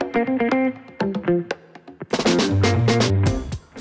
thank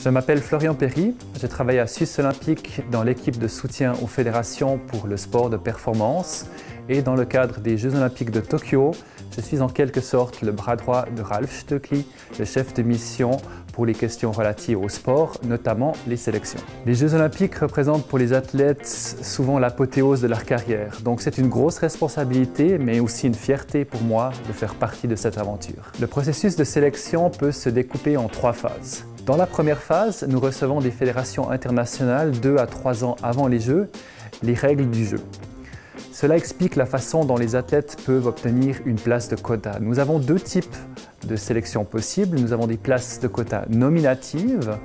Je m'appelle Florian Perry, je travaille à Suisse Olympique dans l'équipe de soutien aux fédérations pour le sport de performance et dans le cadre des Jeux Olympiques de Tokyo, je suis en quelque sorte le bras droit de Ralph Stöckli, le chef de mission pour les questions relatives au sport, notamment les sélections. Les Jeux Olympiques représentent pour les athlètes souvent l'apothéose de leur carrière, donc c'est une grosse responsabilité, mais aussi une fierté pour moi de faire partie de cette aventure. Le processus de sélection peut se découper en trois phases. Dans la première phase, nous recevons des fédérations internationales deux à trois ans avant les Jeux les règles du jeu. Cela explique la façon dont les athlètes peuvent obtenir une place de quota. Nous avons deux types de sélections possibles. Nous avons des places de quota nominatives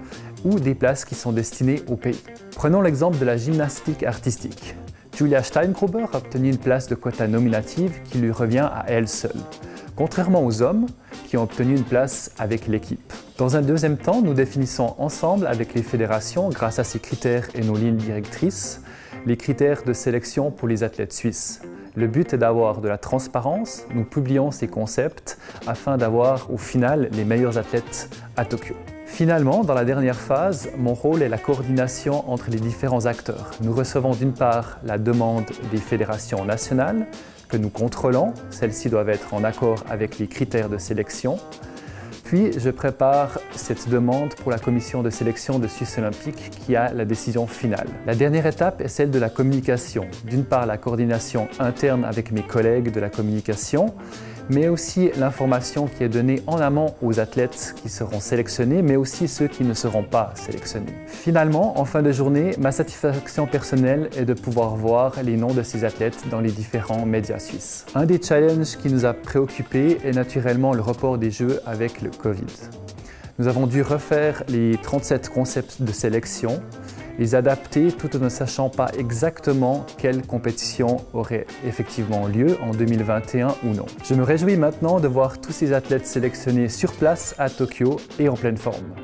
ou des places qui sont destinées au pays. Prenons l'exemple de la gymnastique artistique. Julia Steingruber a obtenu une place de quota nominative qui lui revient à elle seule, contrairement aux hommes qui ont obtenu une place avec l'équipe. Dans un deuxième temps, nous définissons ensemble avec les fédérations, grâce à ces critères et nos lignes directrices, les critères de sélection pour les athlètes suisses. Le but est d'avoir de la transparence. Nous publions ces concepts afin d'avoir au final les meilleurs athlètes à Tokyo. Finalement, dans la dernière phase, mon rôle est la coordination entre les différents acteurs. Nous recevons d'une part la demande des fédérations nationales que nous contrôlons. Celles-ci doivent être en accord avec les critères de sélection. Puis, je prépare cette demande pour la commission de sélection de Suisse Olympique qui a la décision finale. La dernière étape est celle de la communication. D'une part, la coordination interne avec mes collègues de la communication mais aussi l'information qui est donnée en amont aux athlètes qui seront sélectionnés, mais aussi ceux qui ne seront pas sélectionnés. Finalement, en fin de journée, ma satisfaction personnelle est de pouvoir voir les noms de ces athlètes dans les différents médias suisses. Un des challenges qui nous a préoccupés est naturellement le report des Jeux avec le Covid. Nous avons dû refaire les 37 concepts de sélection les adapter tout en ne sachant pas exactement quelle compétition aurait effectivement lieu en 2021 ou non. Je me réjouis maintenant de voir tous ces athlètes sélectionnés sur place à Tokyo et en pleine forme.